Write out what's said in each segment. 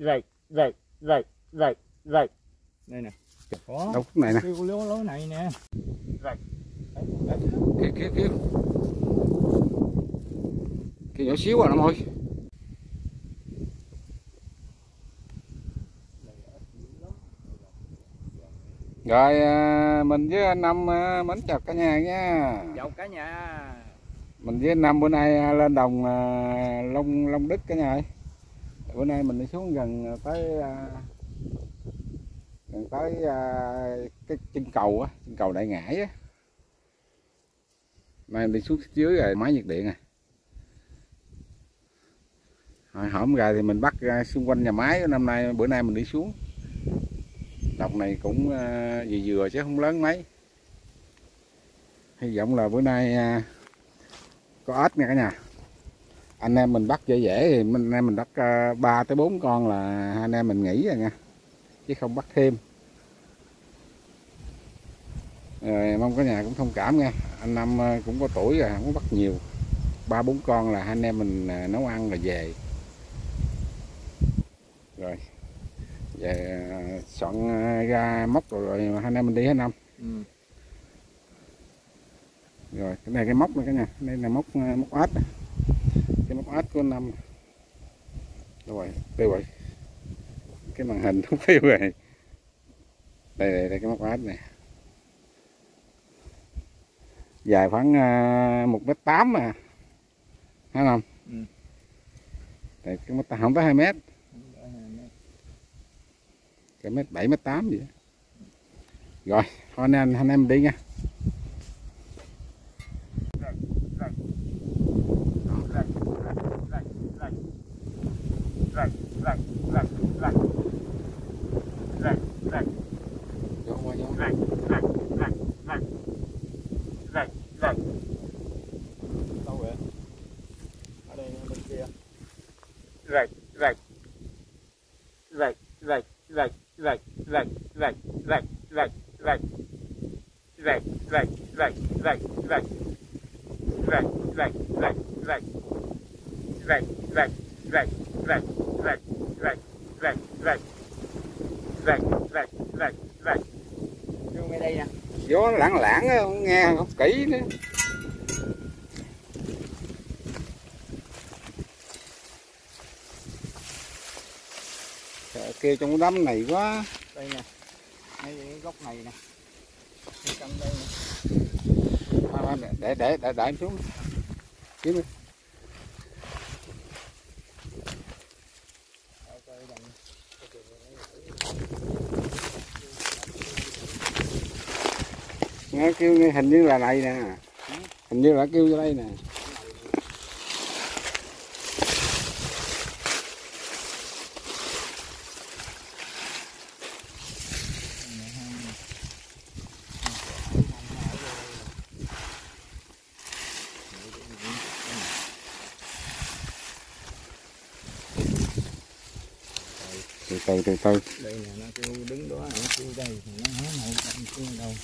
rạch rạch rạch rạch rạch đây nè. Có đâu khúc này nè. Kêu lối lối này nè. Đấy. kêu kêu kêu kêu nhỏ xíu à năm ơi rồi à, mình với anh năm à, mến chào cả nhà nha. Dậu cả nhà. Mình với anh năm bữa nay à, lên đồng long long đức cả nhà ơi bữa nay mình đi xuống gần tới à, gần tới à, cái chân cầu á, chân cầu đại ngãi á. Nay đi xuống dưới rồi máy nhiệt điện à. Hồi hổm ra thì mình bắt ra xung quanh nhà máy, năm nay, bữa nay mình đi xuống. Đồng này cũng vừa vừa chứ không lớn mấy. Hy vọng là bữa nay có ếch nha cả nhà anh em mình bắt dễ dễ thì mình anh em mình bắt à, ba tới bốn con là anh em mình nghỉ rồi nha. Chứ không bắt thêm. Rồi mong cả nhà cũng thông cảm nha. Anh năm à, cũng có tuổi rồi không có bắt nhiều. Ba bốn con là anh em mình à, nấu ăn rồi về. Rồi. Về soạn ra móc rồi, rồi anh em mình đi hết năm? Ừ. rồi cái này cái móc này cả nhà. Đây là móc móc ếch cái móc ếch của năm. Rồi tiêu rồi cái màn hình không tiêu rồi đây đây, đây cái móc ếch này. Dài khoảng à, một mét tám mà. Thấy không? Ừ. đây cái mét. Không tới hai mét. Cái mét bảy mét tám đó. rồi thôi anh em anh em đi nha Đám này quá. Đây nè. Ngay cái góc này nè. Trong đây nè. Để để để để em xuống. Kiếm đi. Nghe kêu nghe hình như là này nè. Hình như là kêu vô đây nè từ từ từ. Đây nè nó kêu đứng đó nó kêu đây thì nó hé hậu cạnh kêu đâu.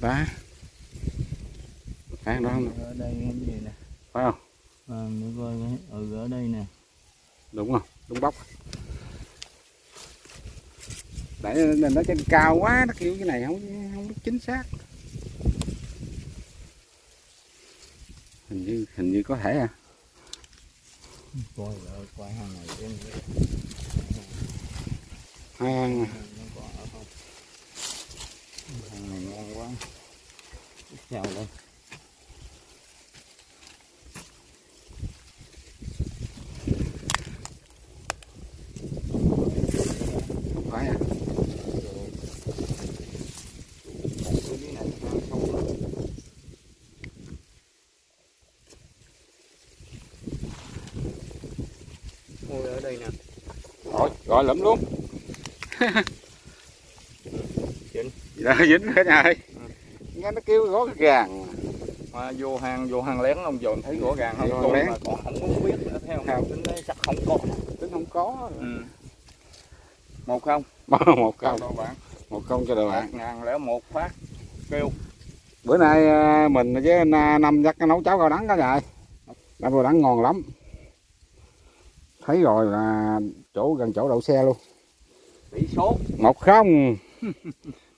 Ta à, đó ở đây cái gì nè. Phải không? À, để coi cái ừ ở đây nè. Đúng không đúng bóc tại nó nó trên cao quá nó kêu cái này không không biết chính xác. Hình như hình như có thể à. Coi ở coi hàng này ở không? Hàng này ngon quá. Chào đây không phải à cái này không không Ôi ở đây nè gọi lẫm luôn. Dính. dạ dính cả nhà ơi nghe nó kêu gõ gàng. Mà vô hang vô hang lén ông dồn thấy rõ ràng không Vô lén. mà còn không có biết nữa theo Không. tính chắc không có. Tính không có. Ừ. một không. Một câu đâu bạn. Một công cho đội bạn. Ngàn lẻ một phát. Kêu. Bữa nay à, mình với anh à, năm dắt nấu cháo cao đắng cả nhà cháo cao đắng ngon lắm thấy rồi là chỗ gần chỗ đậu xe luôn. Tỷ số một không.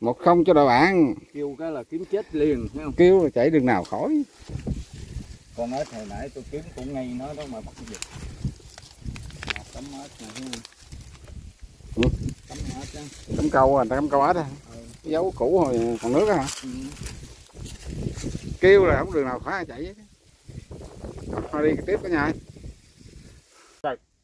Một không cho đội bạn. Kêu cái là kiếm chết liền thấy không? Kêu là chạy đường nào khỏi. Con ếch hồi nãy tôi kiếm cũng ngay nó đó mà bắt được. Một tấm ếch này? Ừ. tấm ếch á câu à cắm câu ếch à Ừ. Dấu cũ hồi còn nước á hả? Ừ. kêu là không đường nào khỏi chạy thôi đi tiếp cả nhà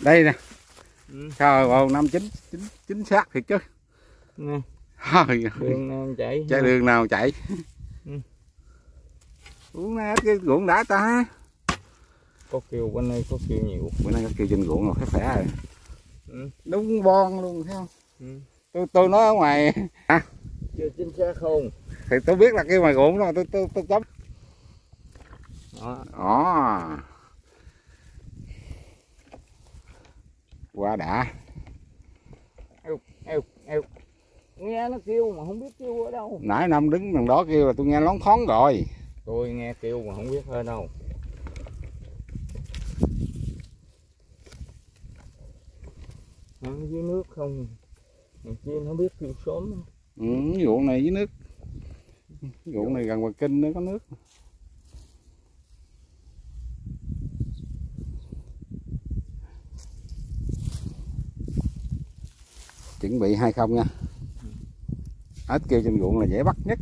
đây nè. Ừ. trời ơi năm chín chín chính xác thiệt chứ. Nè Thôi, đường nè, chạy? Chạy đường nào chạy? Ừ. uống nè cái ruộng đã ta. Có kêu bên đây có kêu nhiều. Bữa nay có kêu trên ruộng rồi khá khỏe rồi. Ừ. đúng bon luôn thấy không? Ừ. tôi tôi nói ở ngoài. Chưa chính xác không? Thì tôi biết là kêu ngoài ruộng rồi tôi tôi tôi chấm. Đó. Đó qua đã. Nghe nó kêu mà không biết kêu ở đâu. Nãy năm đứng đằng đó kêu là tôi nghe lón thoáng rồi. Tôi nghe kêu mà không biết ở đâu. Ăn dưới nước không? Thằng kia nó biết kêu sớm ừ, ruộng này với nước. Ruộng này gần Hòa Kinh nó có nước chuẩn bị hai không nha. Ếch kêu trên ruộng là dễ bắt nhất.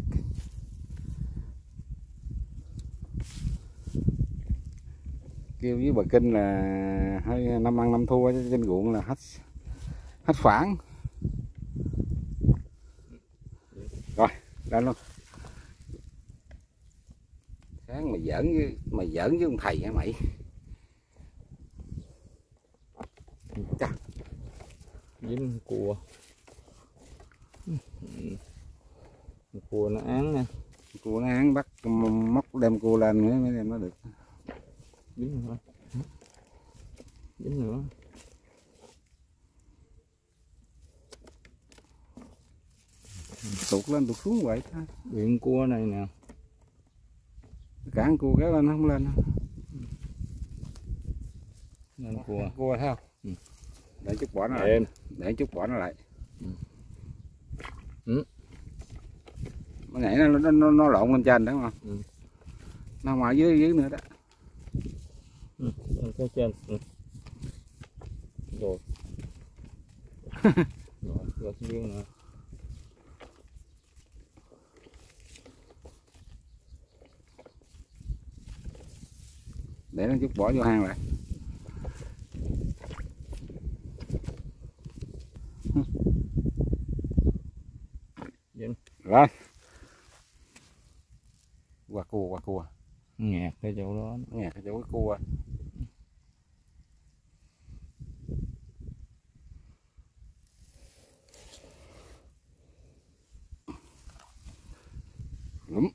Kêu với bà kinh là hơi năm ăn năm thua trên ruộng là hết hết phản. Rồi, lên luôn. Sáng mày giỡn với mày giỡn với ông thầy hả mày? Dính cua cua nó án nè cua nó án bắt móc đem cua lên nữa mới đem nó được. Dính nữa. Dính nữa. Tụt lên tụt xuống vậy thôi biển cua này nè. Cản cua kéo lên nó không lên. Nên cua. Cua thấy không Ừ. để chút bỏ nó lại để chút bỏ nó lại Ừ. Ừ. nó nhảy nó, nó, nó, nó lộn lên trên đúng không Ừ. nó ở dưới dưới nữa đó ừ. trên ừ. rồi rồi rồi xuống nữa để nó chút bỏ vô hang lại rồi. Qua cua qua cua. Nghẹt cái chỗ đó. Nghe cái chỗ cái cua đúng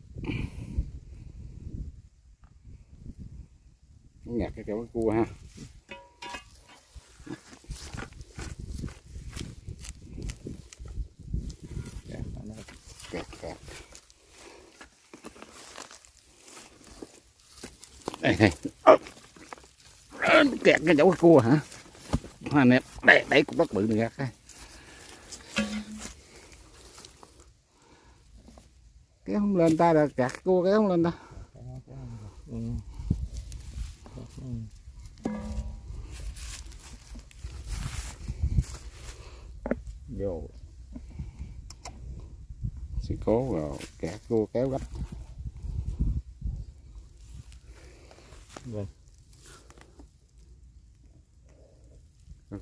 nhặt cái chỗ cái cua ha kẹt ở đây. kẹt kẹt đây đây Ờ. Ờ, kẹt cái chỗ cái cua hả anh em đây đây cục đất bự này ra cái kéo không lên ta là kẹt cua kéo không lên ta Ừ. vô sự cố rồi kẹt cua kéo gấp Vâng.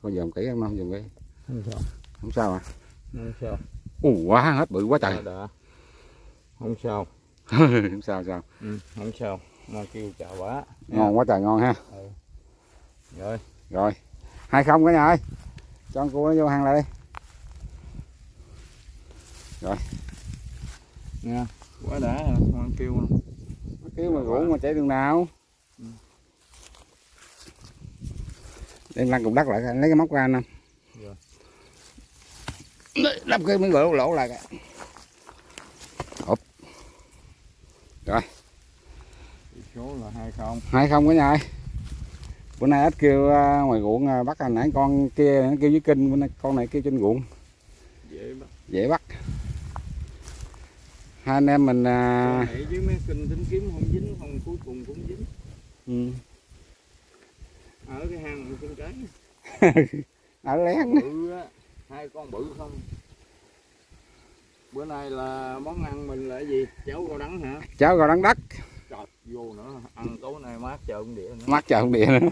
Có dòm kỹ không không dòm kỹ? Không sao không sao à? Không sao ù quá hết bự quá trời. Đã, không sao. Sao sao. Ừ, không sao. Mà kêu chào quá. Ngon quá trời ngon ha. Rồi. Rồi. Hai không cả nhà ơi. Cho con cua nó vô hàng lại đi. Nha. Quá đã con kêu. Nó kêu mà rủ mà chạy đường nào Đem lăn cục đất lại lấy cái móc ra anh em Rồi. đắp cái miếng lỗ lỗ lại kìa. Úp. rồi. Số là hai không. Hai không cả nhà ơi bữa nay ít kêu à, ngoài ruộng à, bắt hồi nãy con kia nó kêu dưới kinh bữa nay con này kêu trên ruộng. Dễ bắt. Dễ bắt. Hai anh em mình à, với mấy kinh tính kiếm không dính không cuối cùng cũng dính. Ừ, ở cái hang con cái ở lén. Bự á hai con bự không? Bữa nay là món ăn mình là cái gì? Cháo rau đắng hả? Cháu gò đắng đất trời vô nữa ăn tối nay mát trời ông địa nữa. Mát trời không địa nữa.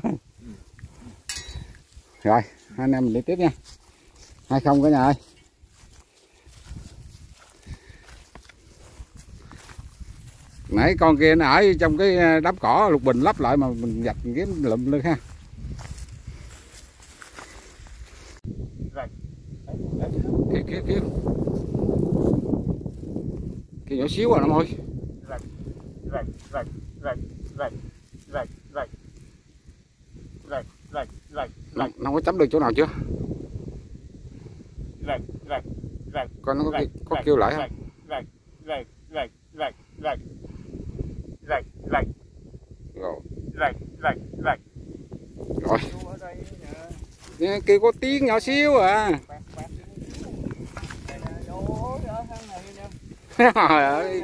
Rồi hai anh em mình đi tiếp nha. Hai không cả nhà ơi? Nãy con kia nó ở trong cái đám cỏ lục bình lắp lại mà mình giặt kiếm lụm lên ha kia kia kia kia nhỏ xíu à nó ơi rạch rạch rạch rạch rạch rạch rạch rạch rạch rạch nó, nó có chấm được chỗ nào chưa rạch rạch rạch coi nó có, rạch có kêu lại không rạch rạch rạch rạch rạch rạch rạch rồi rạch rạch rạch rồi Vô ở đây nè Nghe kêu có tiếng nhỏ xíu à bạc bạc đây nè vô ở hang này nè trời ơi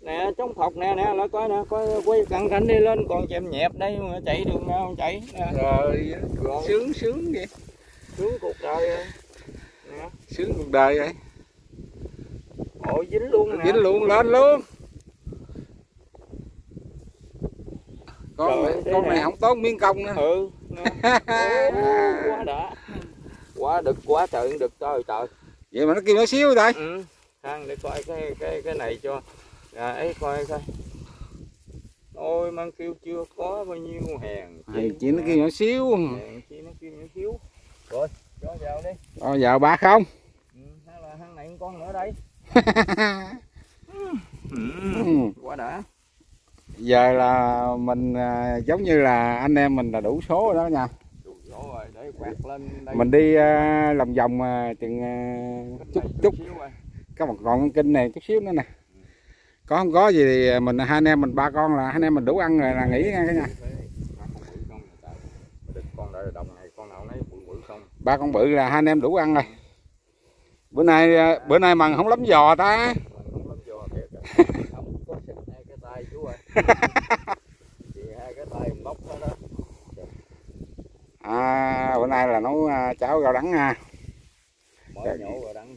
nè. Trong thọc nè nè lại coi nè coi quay cận cảnh đi lên còn chèm nhẹp đây mà chạy đường nào chạy. Nè. Rồi Rồi. sướng sướng vậy. Xuống cuộc đời rồi. Nè. Sướng cuộc đời vậy ôi dính luôn nè. Dính luôn lên luôn. Con Trời này, con này không tốn miếng công nữa ừ quá đã. Quá đực quá trời đực trời trời. Vậy mà nó kêu nhỏ xíu đây ừ khang để coi cái cái cái này cho. À, ấy coi coi. Ôi mang kêu chưa có bao nhiêu hèn Hay chỉ nó kêu nhỏ xíu. Hèn chi nó kêu nhỏ xíu. Rồi cho vào đi. Rồi giờ ba không? Ừ, hay là hang này con nữa đây. Ừ. quá đã. Giờ là mình à, giống như là anh em mình là đủ số rồi đó nha. Đủ rồi lên đây. Mình đi à, lòng vòng à, chừng Cách chút chút có một con kinh này chút xíu nữa nè. Có không có gì thì mình, hai anh em mình, ba con là hai anh em mình đủ ăn rồi, là nghỉ nha cả nhà. Ba con bự là hai anh em đủ ăn rồi. Bữa nay bữa nay mần không lắm giò ta. À bữa nay là nấu à, cháo rau đắng nha. Mới nhổ rau đắng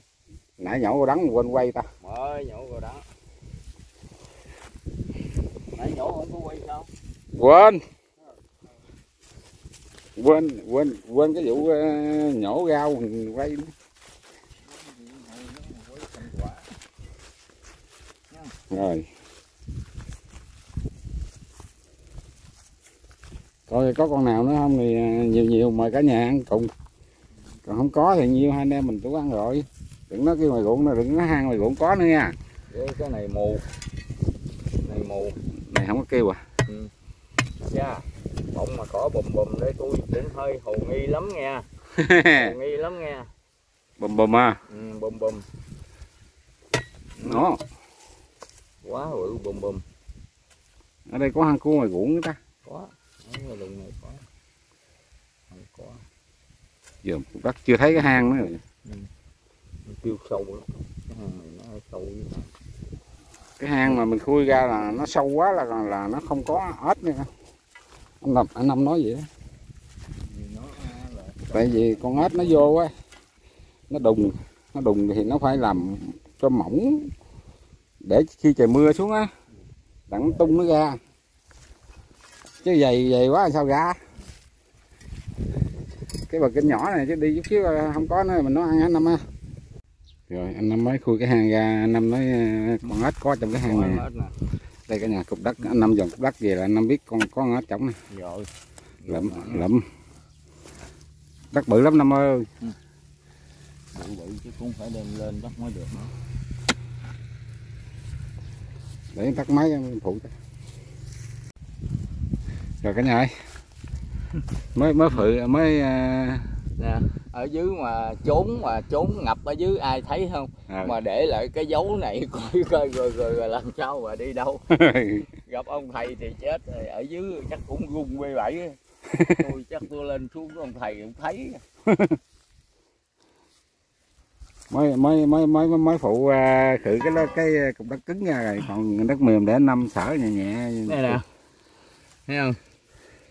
nãy nhổ đắng quên quay ta. Mới nhổ rồi đắng. Nãy nhổ không có quay sao? Quên. Quên quên quên cái vụ à, nhổ rau quay. Nữa. rồi. Coi có con nào nữa không thì à, nhiều nhiều mời cả nhà ăn cùng. Còn không có thì nhiều hai anh em mình cũng ăn rồi đừng nói kêu ngoài ruộng nữa đừng nói hang ngoài ruộng có nữa nha. Ê, cái này mù. Này mù. Này không có kêu à? Dạ. Bọng mà cỏ bùm bùm để tôi cũng hơi hồ nghi lắm nha. Hồ nghi lắm nha. Bùm bùm à? Ừ, bùm bùm. Nó. Quá bự bùm bùm. Ở đây có hang cua ngoài ruộng nữa ta. Có ở cái lùng này có không có. Giờ đất chưa thấy cái hang nữa nó kêu sâu lắm. Cái hang này nó sâu với hang. cái hang mà mình khui ra là nó sâu quá là là nó không có ếch nữa. Anh năm anh năm nói vậy đó? Tại vì con ếch nó vô á nó đùng nó đùng thì nó phải làm cho mỏng để khi trời mưa xuống á đặng tung nó ra. Chứ dày dày quá sao ra? Cái bờ kinh nhỏ này chứ đi chút xíu không có nữa mình nó ăn hết năm á rồi anh năm mới khui cái hang ra anh năm nói ờ, con ếch có trong cái hang này. Đây cái nhà cục đất anh năm dọn cục đất về là anh năm biết con có con ếch trống này rồi. Lụm lụm. Đất bự lắm năm ơi. Bự bự chứ cũng phải đem lên đất mới được nữa. Để tắt máy phụ rồi cả nhà ơi. Mới mới phự mới à, nè ở dưới mà trốn mà trốn ngập ở dưới ai thấy không? À, mà để lại cái dấu này coi coi rồi, rồi, rồi làm sao mà đi đâu. Gặp ông thầy thì chết rồi ở dưới chắc cũng gung bê bảy tôi chắc tôi lên xuống ông thầy cũng thấy. Mới mới mới mới mới phụ à, khử cái đó- cái cục đất cứng ra rồi còn đất mềm để năm sở nhẹ nhẹ. Đây nè. Thấy không?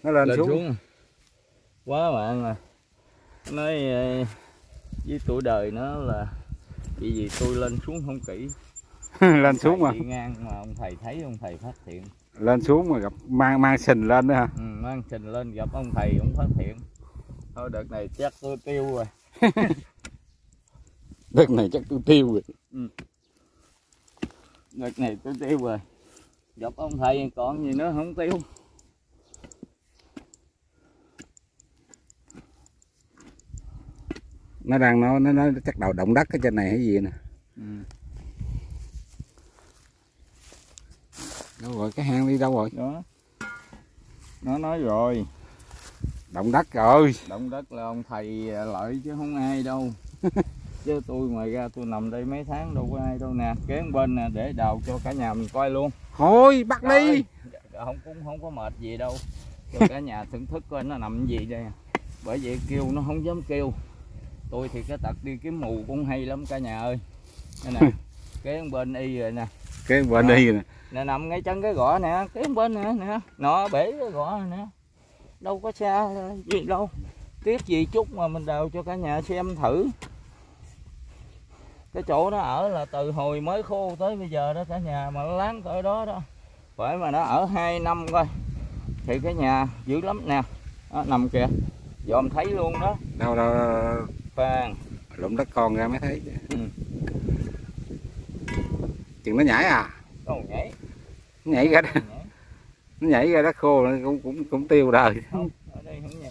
Nó lên, lên xuống, xuống. Quá bạn à nói ờ, với tuổi đời nó là vì gì tôi lên xuống không kỹ. Lên xuống mà. ngang mà ông thầy thấy ông thầy phát hiện. Lên xuống mà gặp mang mang sình lên nữa hả? Ừ, mang trình lên gặp ông thầy ông phát hiện. Thôi đợt này chắc tôi tiêu rồi. Đất này chắc tôi tiêu rồi. Đợt này tôi tiêu rồi. Gặp ông thầy còn gì nữa không tiêu nó đang nó nó, nó chắc đầu động đất ở trên này hay gì nè. Ừ. đâu rồi cái hang đi đâu rồi? Đó. Nó nói rồi. Động đất rồi. Động đất là ông thầy lợi chứ không ai đâu. Chứ tôi ngoài ra tôi nằm đây mấy tháng đâu có ai đâu nè. Kế bên nè để đào cho cả nhà mình coi luôn. Thôi bắt đi. Rồi, không cũng không có mệt gì đâu. Cho cả nhà thưởng thức coi nó nằm gì đây. Bởi vậy kêu nó không dám kêu tôi thì cái tật đi kiếm mù cũng hay lắm cả nhà ơi. Đây nè kế bên y rồi nè. Cái bên Đó. đi nè. Nè nằm ngay chân cái gõ nè kế bên nè nè. Nó bể cái gõ nè. Đâu có xa gì đâu. Tiếc gì chút mà mình đào cho cả nhà xem thử. Cái chỗ nó ở là từ hồi mới khô tới bây giờ đó cả nhà mà nó láng cỡ đó đó. Phải mà nó ở hai năm coi. Thì cái nhà dữ lắm nè. Đó, nằm kìa. Dòm thấy luôn đó. Đâu đâu, đâu vàng lụm đất con ra mới thấy Ừ. chừng nó nhảy à đâu nhảy, nó nhảy ra đó, nhảy. nó nhảy ra đất khô nó cũng cũng cũng tiêu đời không ở đây không nhảy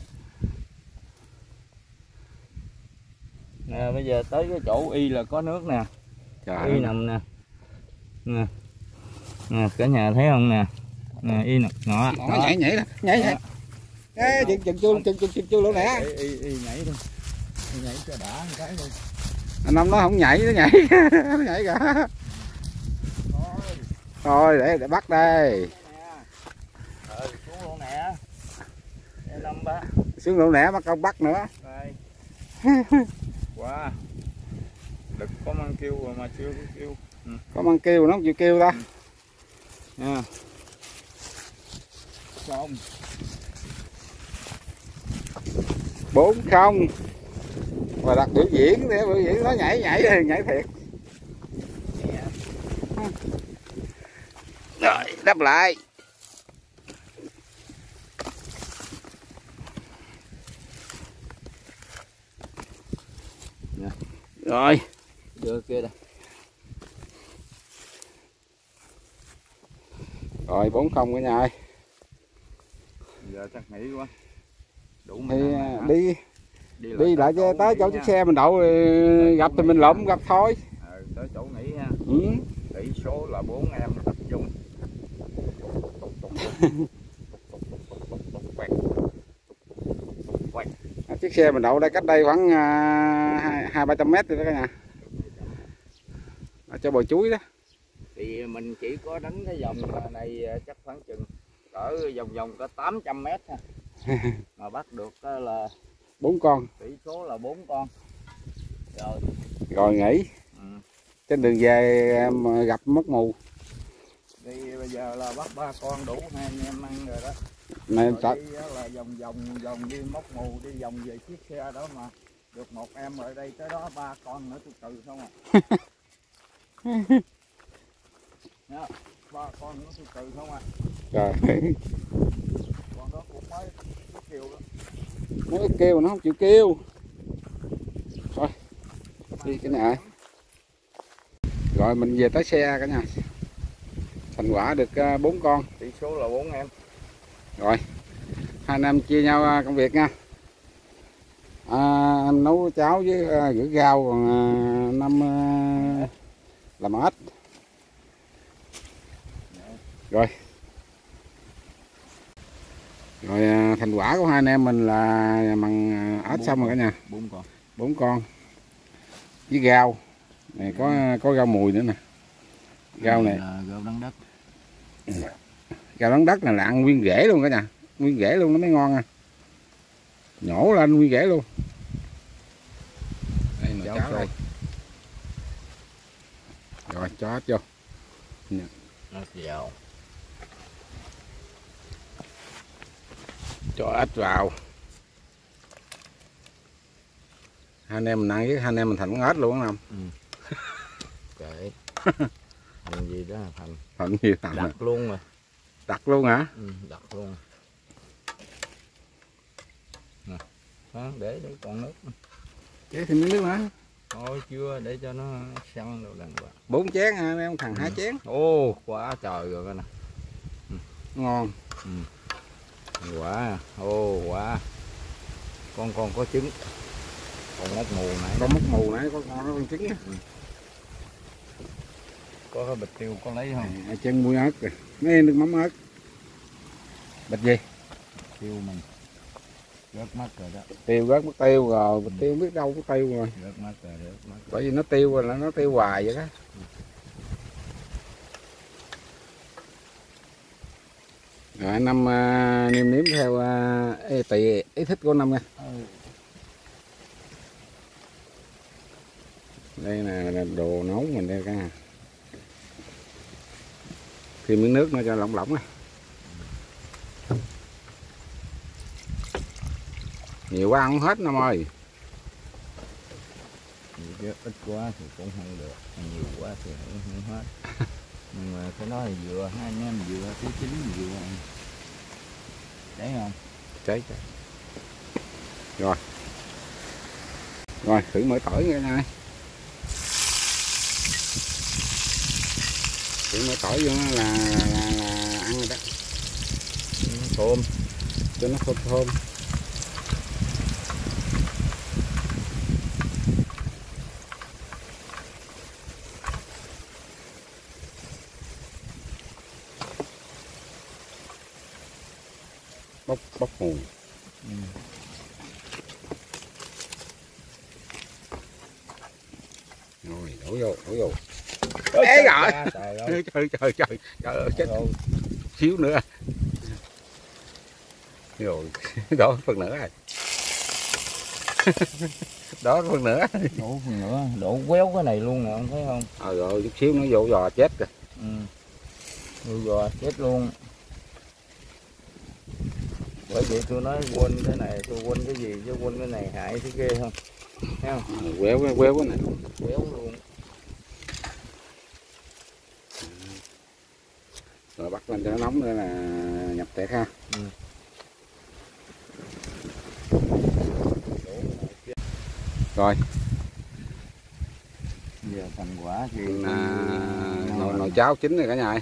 nè bây giờ tới cái chỗ y là có nước nè trời y nằm nè nè nè cả nhà thấy không nè nè y nè nó nhảy nhảy nè nhảy nhảy Ê, chừng chừng chu chừng chừng chu lỗ nè y, y, nhảy y nhảy cho đã một cái luôn. Anh năm nó không nhảy nó nhảy. Nó nhảy cả. Thôi thôi để để bắt đây nè ừ xuống luôn nè Đây, năm ba xuống lỗ nẻ bắt con bắt nữa. Đây quá đực có mang kêu rồi mà chưa có kêu có mang kêu nó không chịu kêu ta. Nha xong bốn không và đặt biểu diễn để biểu diễn nó nhảy nhảy nhảy thiệt. Rồi đáp lại. Rồi. Đưa kia đây. Rồi bốn không cả nhà ơi. Giờ chắc nghỉ quá. Đủ thì mình đi đi, đi lại cho tới chỗ chiếc xe mình đậu gặp thì mình lụm gặp thôi. Ừ, tới chỗ nghỉ ha. Ừ. tỷ số là bốn em tập trung. Chiếc xe mình đậu đây cách đây khoảng à, hai ba trăm mét rồi đó cả nhà. Ở chỗ bồi chuối đó. Thì mình chỉ có đánh cái vòng này chắc khoảng chừng cỡ vòng vòng có 800 mét ha. Mà bắt được là bốn con. Tỷ số là bốn con. Rồi. Rồi nghỉ. Ừ. trên đường về em gặp mốc mù. Đi bây giờ là bắt ba con đủ hai anh em ăn rồi đó. Này rồi ta, đi là vòng vòng vòng đi móc mù đi vòng về chiếc xe đó mà được một em ở đây tới đó ba con nữa từ từ không à. Nha, ba con nữa từ từ không à. Trời con đó cũng mới kêu đó mới kêu nó không chịu kêu. Thôi đi cái này. Rồi mình về tới xe cả nhà. Thành quả được à, bốn con. Tỷ số là bốn em. Rồi hai anh em chia nhau à, công việc nha. À, em nấu cháo với à, rửa rau còn à, năm à, làm ếch. Rồi rồi à, thành quả của hai anh em mình là bằng à, ếch xong rồi cả nhà. Bốn con. Bốn con. Với rau này có có rau mùi nữa nè. Rau này. là rau đắng đất. Rau đắng đất là lạng nguyên rễ luôn cả nhà. Nguyên rễ luôn nó mới ngon à. Nhổ lên nguyên rễ luôn. Đây nồi Cháo đây. Rồi cho hết vô. Nó dào cho ít vào. Hai anh em mình ăn với hai anh em mình thành ếch luôn á nằm kệ làm gì đó thành thành gì thành đặt luôn rồi đặt luôn hả? Ừ, đặt luôn. Nè đó, để để còn nước. Chế thêm miếng nước nữa thôi chưa để cho nó săn đâu đàng hoàng. Bốn chén hả? Mấy ông thằng hai Ừ. chén. Ô quá trời rồi nè. Ngon quả ô quả con con có trứng. Còn móc mù này con múc mù nãy có con nó con trứng á có cái bịch tiêu có lấy không? À, chân muối ớt rồi mấy nước mắm ớt. Bịch gì? Tiêu mình. Rớt mắt rồi đó. Tiêu rớt mất tiêu rồi. Bịch tiêu biết đâu có tiêu rồi. Rớt mắt rồi rớt mắt rồi. bởi vì nó tiêu rồi là nó tiêu hoài vậy đó rồi anh năm à, nêm nếm theo à, ý, tùy ý thích của năm nha. Ừ. đây là, đồ nấu mình đây cả. Thêm miếng nước nữa cho lỏng lỏng này nhiều quá không hết năm ơi. Nhiều chứ ít quá thì cũng không được. Nhiều quá thì cũng không hết nhưng mà cái đó là dừa hai anh em dừa thứ chín dừa đấy không? Cháy cháy. Rồi. Rồi thử mở tỏi nghe này thử mở tỏi vô là, là, là ăn rồi đó. Tôm cho nó thơm thơm mùi ừ. rồi đổ vô đổ vô. Ôi, Ê, trời. Rồi. trời trời trời trời trời trời ơi chết. Rồi, xíu nữa. Rồi đó phần nữa rồi. Đó phần nữa. Đổ phần nữa đổ quéo cái này luôn không thấy không? Ờ rồi chút xíu nó vô giò chết rồi ừ. Ui giò chết luôn vậy tôi nói quên cái này tôi quên cái gì chứ quên cái này hại thế ghê không? Thấy không? Ờ, quéo quéo quéo cái này quéo luôn. Rồi bắt lên cho nó nóng nữa là nhập tẹt ha. Ừ. rồi. Giờ thành quả thì à, nồi, nồi cháo chín rồi cả nhà ơi.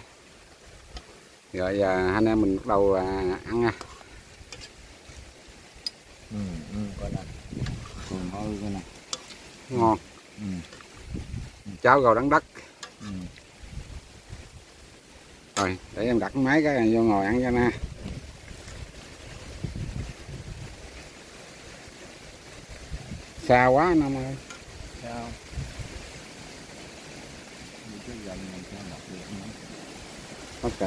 rồi giờ anh em mình bắt đầu à, ăn nha ừ, ừ, coi nè còn hơi coi nè ngon ừ, cháo gầu đắng đất ừ. rồi để em đặt cái máy cái vô ngồi ăn cho nè xa quá năm ơi. Sao? Đi gần mình được ok.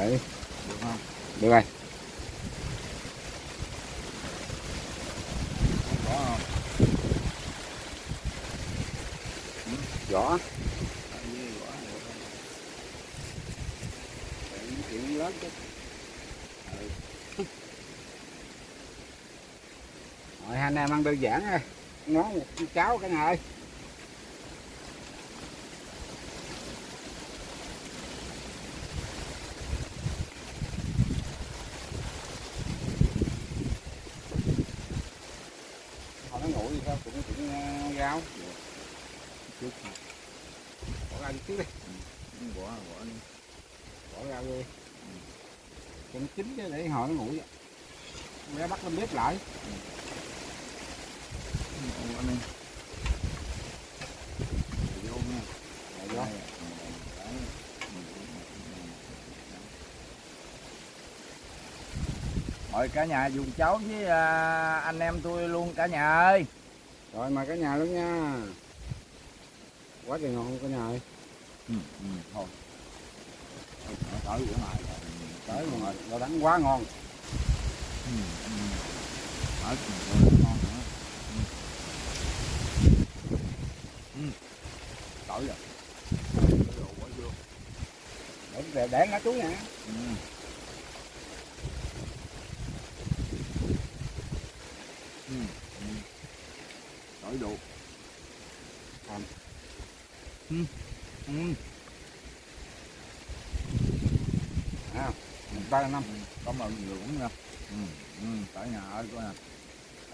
Được không? Được rồi gõ chuyện lớn chứ rồi, hai anh em ăn đơn giản thôi món một con cháo cả ngày ơi họ nó nguội gì sao cũng cũng uh, rau Chút bỏ ra đi trước đi bỏ bỏ đi bỏ ra đi cho nó chín chứ để hồi nó nguội ra bắt lên bếp lại vô nha vô. Mời cả nhà dùng cháu với à, anh em tôi luôn cả nhà ơi. Rồi mời cả nhà luôn nha. Quá trời ngon cả nhà ơi. Ừ, ừ, thôi. Tới bữa này tới mà rau đắng quá ngon. Ừ, ừ. Tới cùng tôi ngon nữa ừ. Ừ. rồi quá vô. để để, để nó chú nha Ừ. Ừ, ừ. Tới đủ Còn. Ừ. Ừ. à, ba năm Cảm ơn nhiều lắm nha ừ. Ừ. Cả nhà ơi coi nè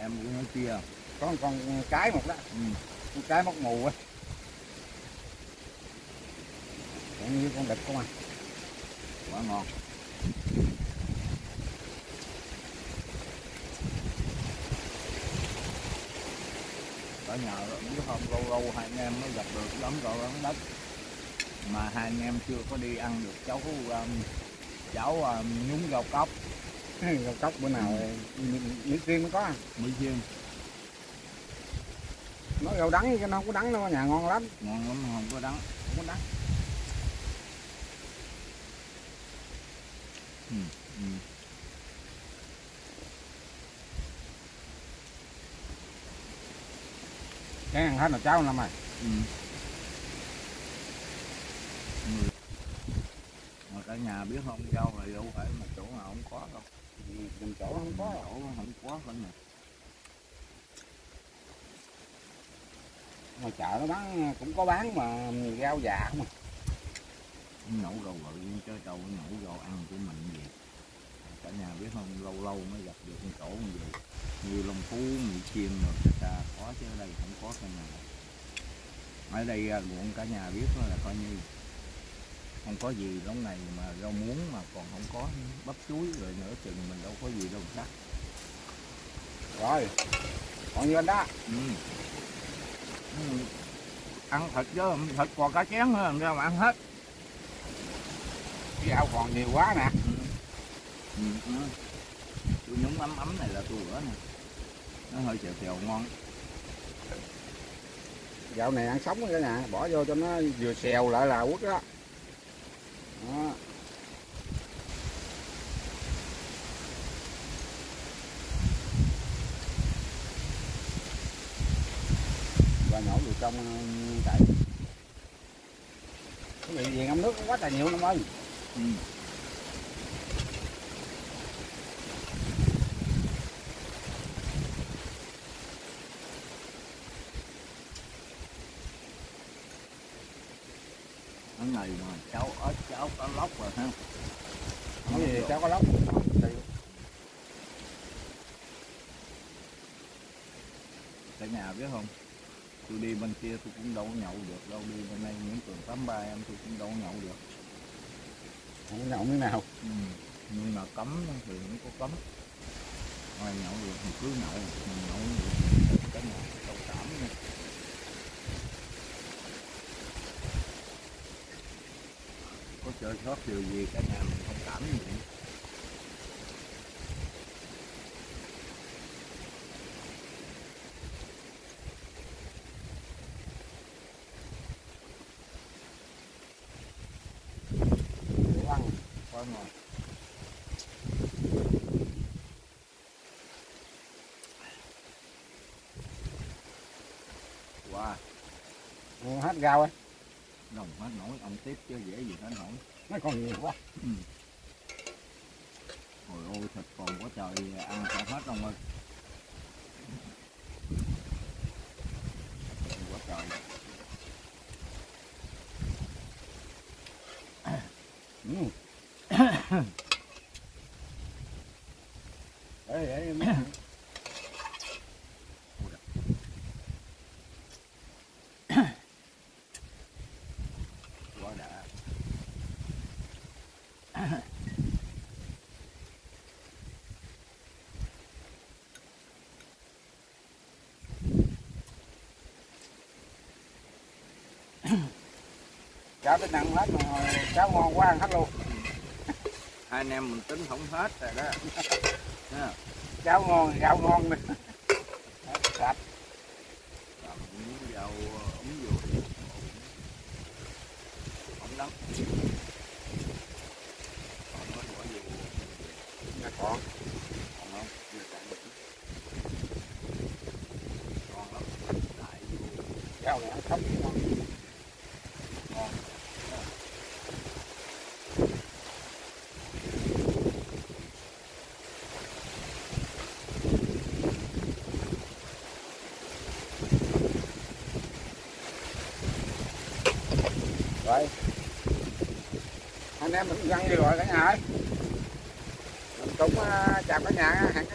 Em cũng nói chia có một con cái một đó. Ừ. con cái móc mù á. Còn như con đực không à? Quá ngon. Cả nhà biết không lâu lâu hai anh em mới gặp được lắm rồi lắm đất. Mà hai anh em chưa có đi ăn được cháu um, cháu um, nhúng rau cóc rau cốc bữa nào nước riêng mới có à. Mỹ Duyên nó rau đắng chứ nó không có đắng đâu nhà ngon lắm ngon lắm không có đắng không có đắng ừ. Ừ. cái ăn hết là cháu năm rồi. Ừ. mà cả nhà biết không? Rau này đâu phải mà chỗ nào không có đâu. Mình chỗ không có chỗ không có hết nè ngoài chợ nó bán cũng có bán mà rau già không à. Nhậu rau bự cho trâu nhậu rau ăn của mình gì. Cả nhà biết không? Lâu lâu mới gặp được cái chỗ như vậy. Như long phú mỹ chiêm rồi người ta có chứ ở đây không có cái nào. Ở đây à, ruộng cả nhà biết là coi như không có gì giống này mà rau muống mà còn không có bắp chuối rồi nữa chừng mình đâu có gì đâu chắc rồi còn anh đó ừ. Ừ. ăn thịt chứ thịt còn cả chén nữa sao mà ăn hết rau còn nhiều quá nè ừ. Ừ. tôi nhúng ấm ấm này là tôi rửa nè nó hơi chèo chèo ngon rau này ăn sống cả nhà bỏ vô cho nó vừa xèo lại là quất đó đó. Và nhổ vào trong ờ, tại cái gì ngâm nước quá trời nhiều lắm ơi ừ. cái này mà cháu ớt cháu có lóc rồi ha nói gì cháu có lóc cả nhà biết không tôi đi bên kia tôi cũng đâu nhậu được đâu đi bên đây những trường tám ba em tôi cũng đâu nhậu được không nhậu thế nào ừ. nhưng mà cấm thì cũng có cấm ngoài nhậu được thì cứ nhậu mình nhậu được cả nhà thông cảm nha chơi sót điều gì cả nhà, mình không cảm nhận vậy quá wow. Ăn hết rau ấy hết nổi ông tiếp chứ dễ gì hết nổi. Nó còn nhiều quá. Hồi ôi thịt còn quá trời ăn không hết ông ơi Thịt quá trời ừ. để để em quá đã cháo tới nặng hết mà cháo ngon quá ăn hết luôn. Hai anh em mình tính không hết rồi đó. Cháo ngon gạo ngon nè sạch. Miếng dầu ống vô không lắm còn có bỏ vô Dạ, còn còn không chưa cạn được còn lắm đại vô cháo này ăn sống ngon rồi anh em mình găng gì rồi cả nhà ơi. Mình cũng ờ, chào cả nhà hẹn